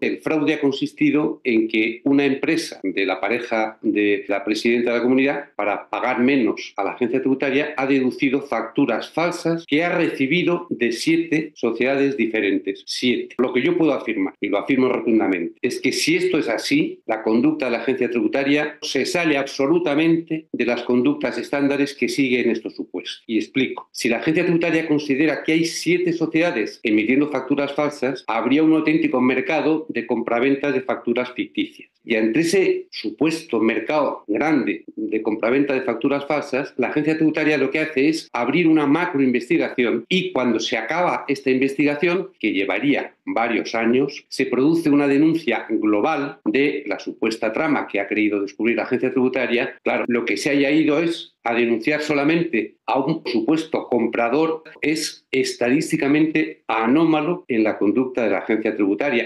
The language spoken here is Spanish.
el fraude ha consistido en que una empresa de la pareja de la presidenta de la comunidad, para pagar menos a la agencia tributaria, ha deducido facturas falsas que ha recibido de siete sociedades diferentes. Siete. Lo que yo puedo afirmar, y lo afirmo rotundamente, es que si esto es así, la conducta de la agencia tributaria se sale absolutamente de las conductas estándares que siguen estos supuestos. Y explico. Si la agencia tributaria considera que hay siete sociedades emitiendo facturas falsas, habría un auténtico mercado de compraventa de facturas ficticias. Y entre ese supuesto mercado grande de compraventa de facturas falsas, la agencia tributaria lo que hace es abrir una macro investigación y cuando se acaba esta investigación, que llevaría varios años, se produce una denuncia global de la supuesta trama que ha querido descubrir la agencia tributaria. Claro, lo que se haya ido es a denunciar solamente a un supuesto comprador es estadísticamente anómalo en la conducta de la agencia tributaria.